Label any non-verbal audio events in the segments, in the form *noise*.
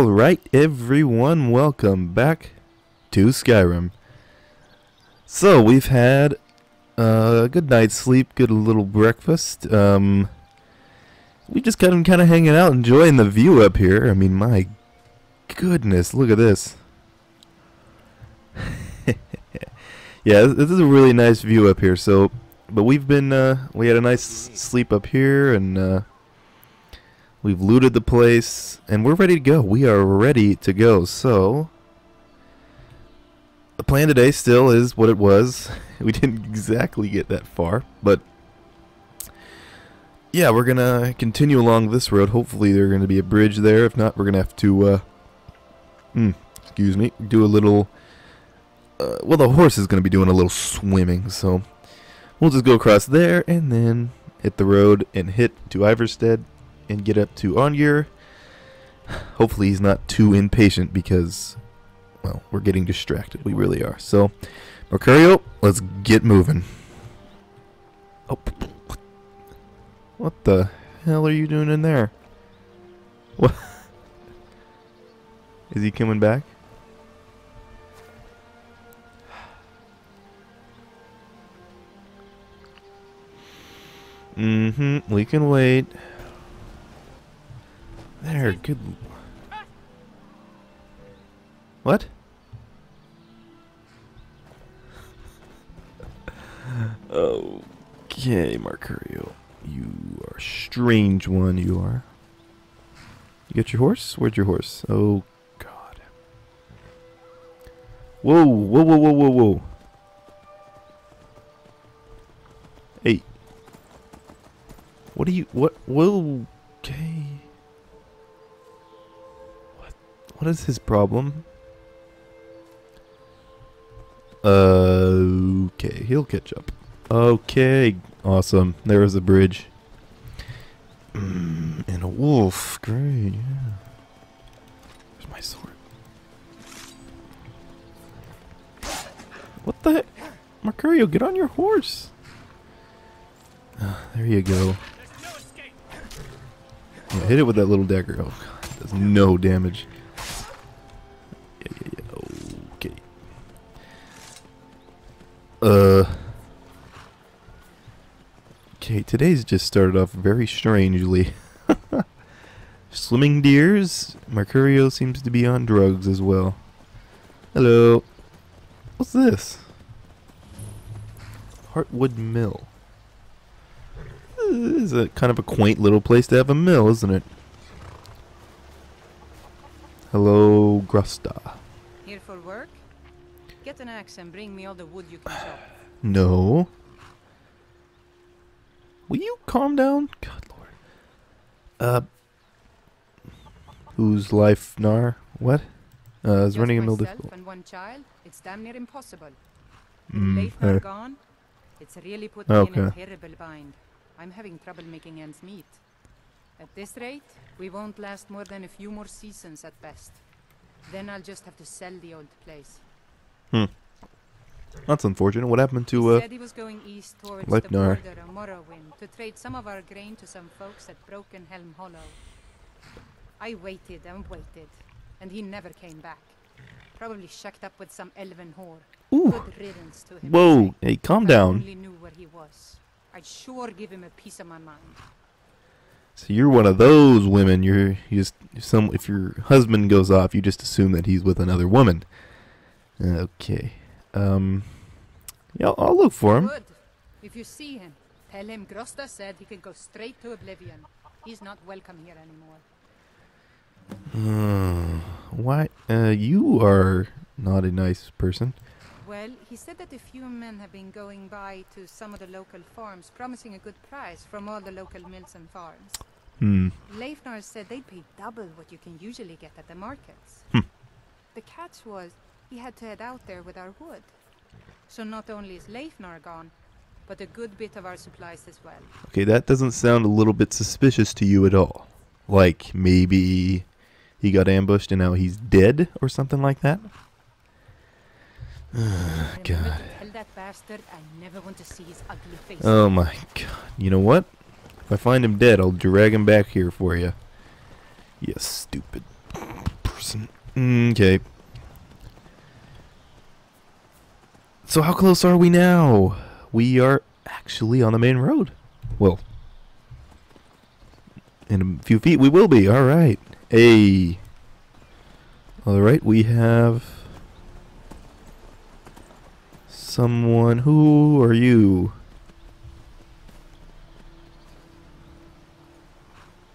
Alright, everyone, welcome back to Skyrim. So, we've had uh, a good night's sleep, good little breakfast. Um, we just kind of, kind of hanging out, enjoying the view up here. I mean, my goodness, look at this. *laughs* yeah, this is a really nice view up here. So, but we've been, uh, we had a nice sleep up here, and uh, We've looted the place, and we're ready to go. We are ready to go. So, the plan today still is what it was. *laughs* We didn't exactly get that far, but yeah, we're gonna continue along this road. Hopefully, there's gonna be a bridge there. If not, we're gonna have to, uh, mm, excuse me, do a little. Uh, well, the horse is gonna be doing a little swimming, so we'll just go across there and then hit the road and hit to Ivarstead and get up to Arngeir. Hopefully he's not too impatient because, well, we're getting distracted. We really are. So, Marcurio, let's get moving. Oh, what the hell are you doing in there? What? *laughs* Is he coming back? Mm-hmm, we can wait. There, good. What? okay, Marcurio. You are a strange one, you are. You got your horse? Where's your horse? Oh, God. Whoa, whoa, whoa, whoa, whoa, whoa. Hey. What are you, what, whoa, okay. What is his problem? Uh, okay, he'll catch up. Okay, awesome. There is a bridge. *clears throat* And a wolf. Great, yeah. Where's my sword? What the heck? Marcurio, get on your horse. Uh, there you go. Yeah, hit it with that little dagger. Oh, God, does no damage. Today's just started off very strangely. *laughs* Swimming deers. Marcurio seems to be on drugs as well. Hello. What's this? Heartwood Mill. This is a kind of a quaint little place to have a mill, isn't it? Hello, Grosta. Here for work? Get an axe and bring me all the wood you can chop. No. Will you calm down? God lord. Uh. Whose life, Nar? What? Uh, is Just running a mill difficult? and one child, it's damn near impossible. Mm, uh, gone, it's really put me in a terrible bind. I'm having trouble making ends meet. At this rate, we won't last more than a few more seasons at best. Then I'll just have to sell the old place. That's unfortunate. What happened to, He uh. he was going east towards Leifnar. the border of Morrowind to trade some of our grain to some folks at Broken Helm Hollow. I waited and waited, and he never came back. Probably shacked up with some elven whore. Ooh. Good riddance to him. Whoa. Hey, calm down. only knew where he was. I'd sure give him a piece of my mind. So you're one of those women. You're you just some if your husband goes off, you just assume that he's with another woman. Okay. Um. Yeah, I'll, look for him. Good. If you see him, tell him Grosta said he can go straight to oblivion. He's not welcome here anymore. Uh, why? Uh, you are not a nice person. Well, he said that a few men have been going by to some of the local farms, promising a good price from all the local mills and farms. Hmm. Leifnar said they'd pay double what you can usually get at the markets. Hmm. The catch was he had to head out there with our wood. So not only is Leifnar gone, but a good bit of our supplies as well. Okay, that doesn't sound a little bit suspicious to you at all. Like maybe he got ambushed and now he's dead or something like that. *sighs* God. to tell that bastard I never want to see his ugly face. Oh my god. You know what? If I find him dead, I'll drag him back here for you. You stupid person. Mm, okay. So how close are we now? We are actually on the main road. Well, in a few feet we will be. All right. Hey. All right, we have someone. Who are you?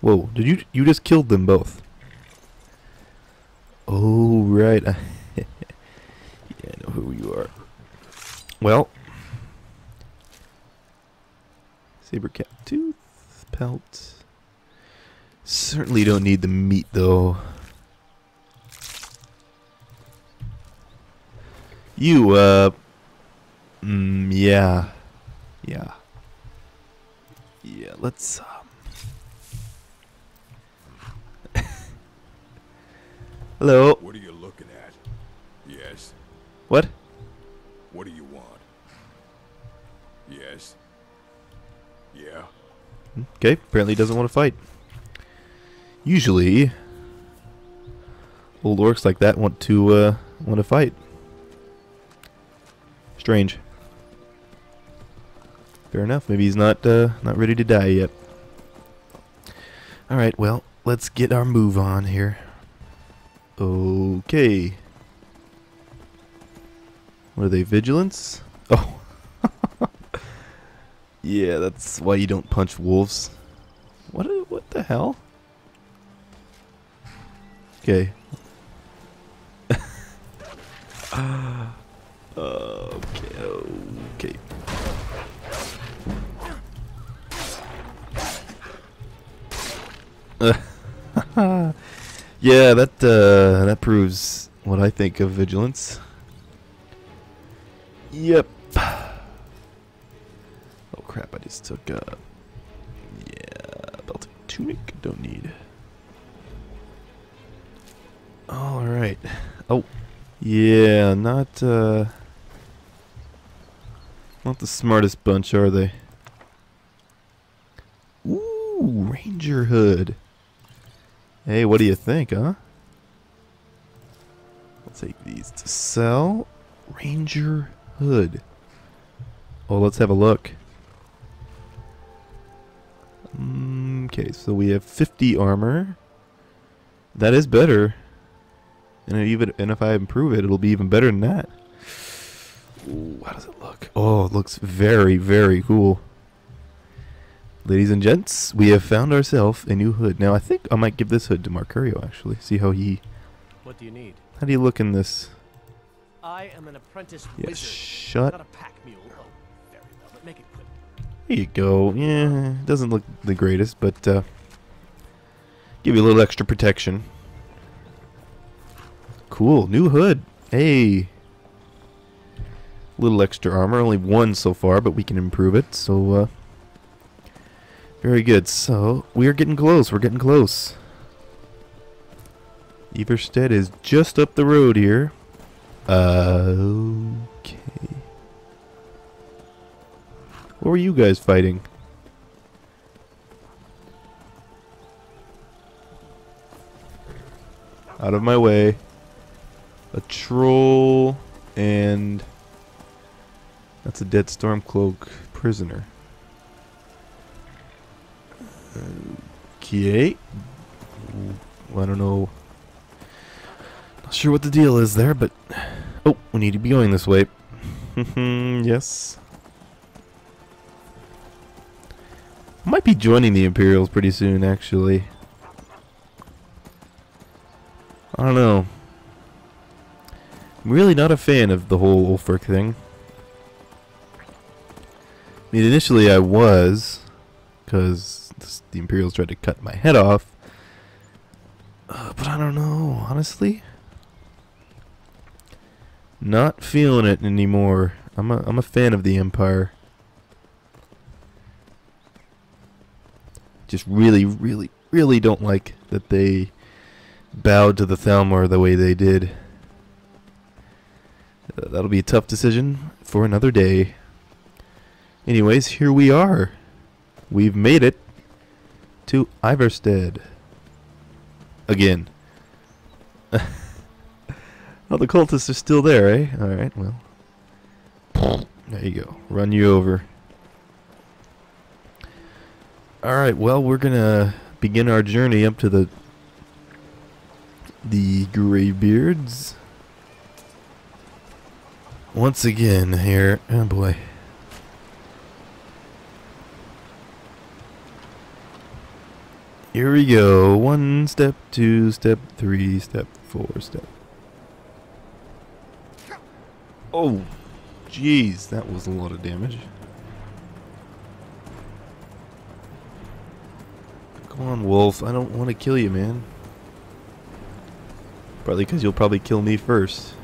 Whoa! Did you you just killed them both? Oh right. *laughs* yeah, I know who you are. Well, saber cat tooth pelt. Certainly don't need the meat though. You, uh, mm, yeah, yeah, yeah. Let's. Um... *laughs* Hello. What are you looking at? Yes. What? What do you want? Yes. Yeah. Okay. Apparently, he doesn't want to fight. Usually, old orcs like that want to uh, want to fight. Strange. Fair enough. Maybe he's not uh, not ready to die yet. All right. Well, let's get our move on here. Okay. What are they? Vigilance? Oh. *laughs* yeah, that's why you don't punch wolves. What? What the hell? Okay. *laughs* okay. Okay. *laughs* yeah, that uh, that proves what I think of vigilance. Yep. Oh crap! I just took uh, yeah, belted tunic. Don't need. All right. Oh, yeah, not uh, not the smartest bunch, are they? Ooh, Ranger hood. Hey, what do you think, huh? I'll take these to sell. Ranger hood. Oh, let's have a look. Mm, Okay, so we have 50 armor. That is better. And even and if I improve it, it'll be even better than that. Ooh, how does it look? Oh, it looks very, very cool. Ladies and gents, we have found ourselves a new hood. Now, I think I might give this hood to Marcurio, actually. See how he... What do you need? How do you look in this? I am an apprentice Yeah, wizard. shut... Not a pack mule. Oh, very well, but make it quick. There you go. Yeah, doesn't look the greatest, but, uh... Give you a little extra protection. Cool, new hood. Hey. Little extra armor, only one so far, but we can improve it, so, uh... Very good. So, we are getting close. We're getting close. Ivarstead is just up the road here. Okay. What were you guys fighting? Out of my way. A troll and that's a dead stormcloak prisoner. Okay. I don't know. Not sure what the deal is there, but oh, we need to be going this way. Hmm, *laughs* yes. I might be joining the Imperials pretty soon, actually. I don't know. I'm really not a fan of the whole Ulfric thing. I mean, initially I was, because the Imperials tried to cut my head off. Uh, but I don't know, honestly. Not feeling it anymore. I'm a I'm a fan of the Empire. Just really, really, really don't like that they bowed to the Thalmor the way they did. Uh, that'll be a tough decision for another day. Anyways, here we are. We've made it to Ivarstead. Again. *laughs* Oh, the cultists are still there, eh? Alright, well. There you go. Run you over. Alright, well, we're gonna begin our journey up to the the Greybeards. Once again here. Oh boy. Here we go. One step, two step, three step, four step. Oh, jeez, that was a lot of damage. Come on, Wolf. I don't want to kill you, man. Partly because you'll probably kill me first.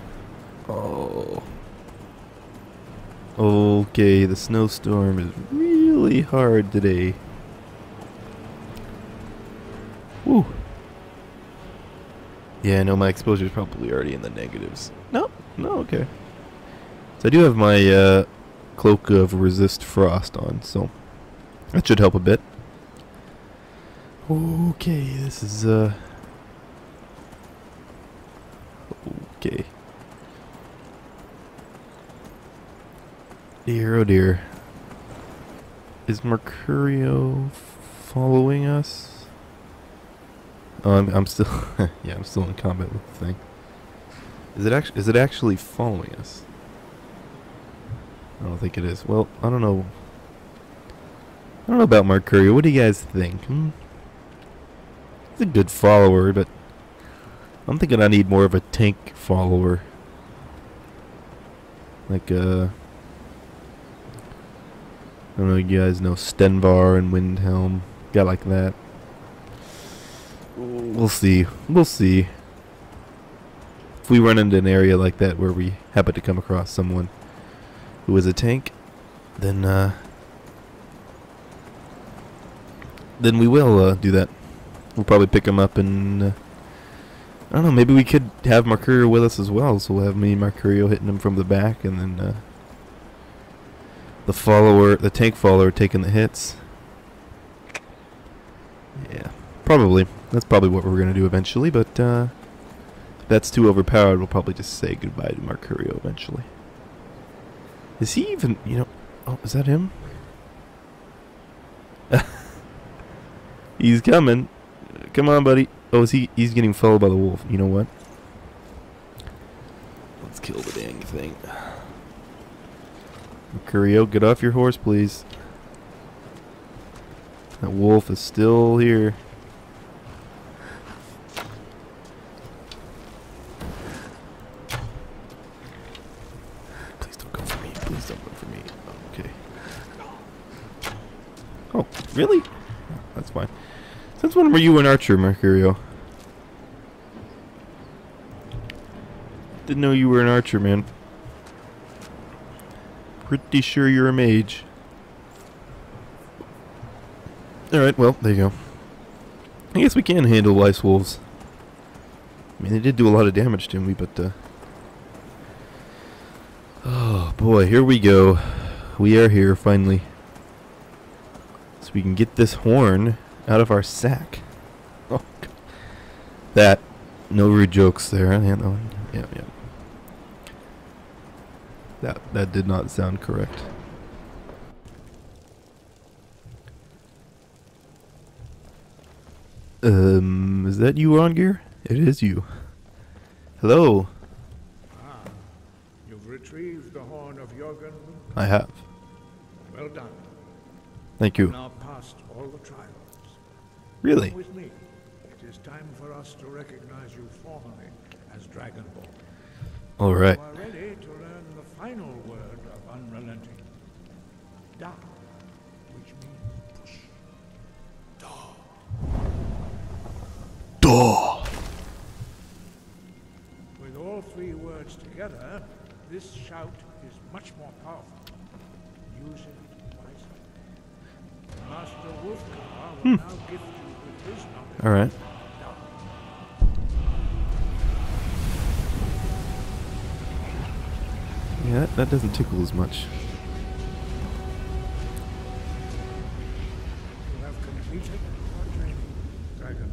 Oh. Okay, the snowstorm is really hard today. Woo. Yeah, no, my exposure is probably already in the negatives. No, no, okay. So I do have my uh, cloak of resist frost on, so that should help a bit. Okay, this is uh. Okay. Dear, oh dear. Is Marcurio following us? Oh, I'm, I'm still, *laughs* yeah, I'm still in combat with the thing. Is it actually, is it actually following us? I don't think it is. Well, I don't know. I don't know about Marcurio. What do you guys think? Hmm? He's a good follower, but I'm thinking I need more of a tank follower. Like, uh... I don't know, you guys know Stenvar and Windhelm. Guy like that. We'll see. We'll see. If we run into an area like that where we happen to come across someone who is a tank, then uh, then we will uh, do that. We'll probably pick him up and uh, I don't know. Maybe we could have Marcurio with us as well, so we'll have me and Marcurio hitting him from the back, and then uh, the follower, the tank follower, taking the hits. Yeah, probably. That's probably what we're gonna do eventually, but uh, that's too overpowered. We'll probably just say goodbye to Marcurio eventually. Is he even, you know, oh, is that him? *laughs* he's coming. Come on, buddy. Oh, is he, he's getting followed by the wolf. You know what? Let's kill the dang thing. Marcurio, get off your horse, please. That wolf is still here. Please don't go for me. Please don't go for me. Okay. Oh, really? That's fine. When were you an archer, Marcurio? Didn't know you were an archer, man. Pretty sure you're a mage. Alright, well, there you go. I guess we can handle ice wolves. I mean, they did do a lot of damage to me, but, uh... Oh, boy, here we go. We are here, finally. So we can get this horn out of our sack. Oh, God. That. No rude jokes there. Yeah, that one. Yeah, yeah. That, that did not sound correct. Um, is that you, Arngeir? It is you. Hello. Ah, you've retrieved the horn of Jurgen. I have. Well done. Thank you. Now past all the trials. Really? With me. It is time for us to recognize you formally as Dragonborn. All right. You are ready to learn the final word of unrelenting. Dah, which means push. Duh. With all three words together, this shout is much more powerful. Use it wisely. Master Wulfgar will hmm. now gift you with his knowledge. All right. Yeah, that, that doesn't tickle as much. You have completed your training, Dragon.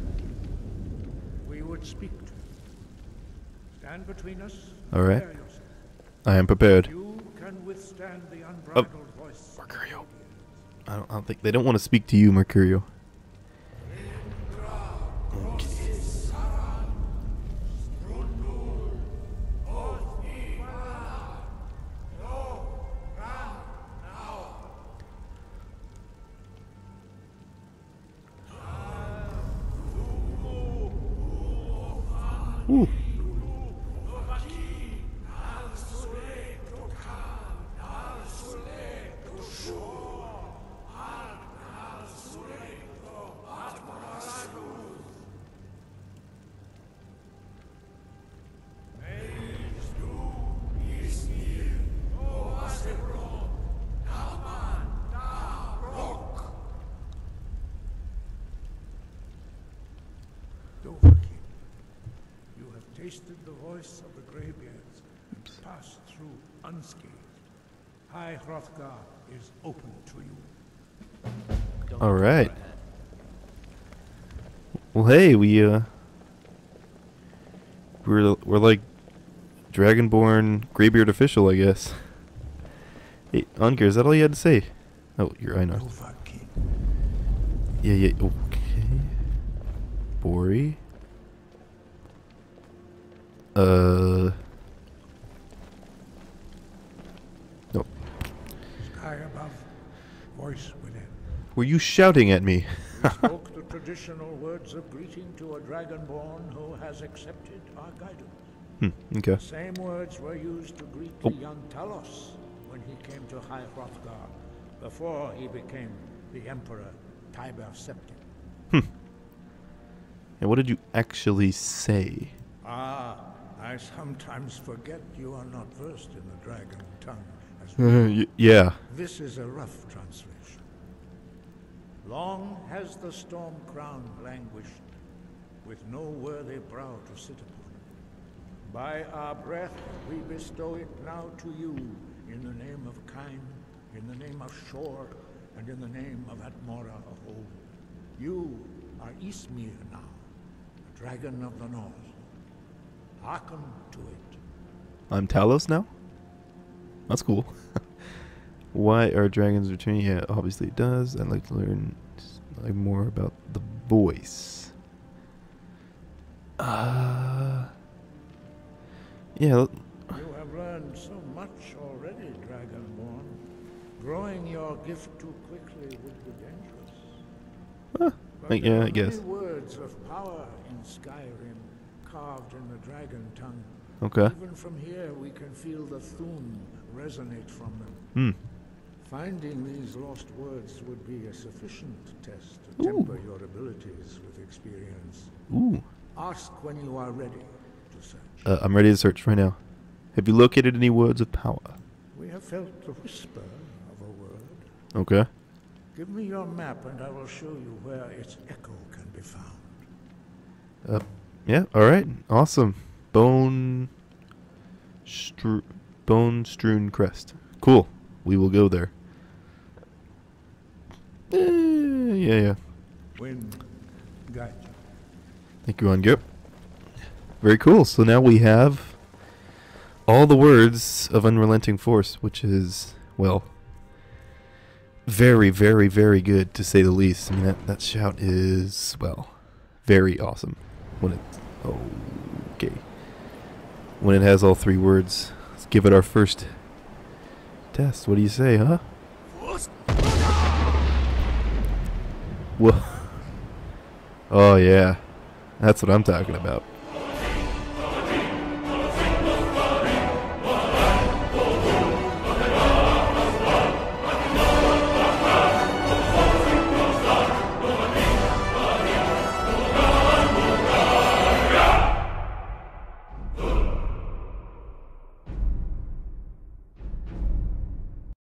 We would speak to you. Stand between us. All right. I am prepared. You can withstand the unbridled voice. Marcurio. I don't, I don't think they don't want to speak to you, Marcurio. Tasted the voice of the Greybeards, passed through unscathed. High Hrothgar is open to you. Don't All right. Well, hey, we uh, we're we're like Dragonborn Greybeard official, I guess. Hey, Onkar, is that all you had to say? Oh, you're I know. Yeah, yeah. Okay. Borri. Uh. No. Sky above, voice within. Were you shouting at me? *laughs* Spoke the traditional words of greeting to a dragonborn who has accepted our guidance. Hmm. Okay. Same words were used to greet Oh. the young Talos when he came to High Hrothgar, before he became the Emperor Tiber Septim. And what did you actually say? Ah, I sometimes forget you are not versed in the dragon tongue as Uh, well. yeah. This is a rough translation. Long has the storm crown languished, with no worthy brow to sit upon. By our breath we bestow it now to you, in the name of Kyne, in the name of Shor, and in the name of Atmora of Whole. You are Ysmir now, the dragon of the north. Hearken to it. I'm Talos now? That's cool. *laughs* Why are dragons returning? Yeah, obviously it does. I'd like to learn like more about the voice. Uh, yeah, You have learned so much already, Dragonborn. Growing your gift too quickly would be dangerous. Huh, But yeah, I guess. words of power in Skyrim, carved in the dragon tongue. okay. Even from here, we can feel the Thu'um resonate from them. Hmm. Finding these lost words would be a sufficient test Ooh. to temper your abilities with experience. Ooh. Ask when you are ready to search. Uh, I'm ready to search right now. Have you located any words of power? we have felt the whisper of a word. Okay. Give me your map and I will show you where its echo can be found. Uh, yeah. All right. Awesome. Bone. Stru- bone strewn crest. Cool. We will go there. Eh, yeah, yeah. Guide you. Thank you, Ongip. Very cool. So now we have all the words of unrelenting force, which is well, very, very, very good to say the least. I mean that that shout is well, very awesome. When it okay, when it has all three words, let's give it our first test. What do you say, huh? Whoa. *laughs* Oh yeah, that's what I'm talking about.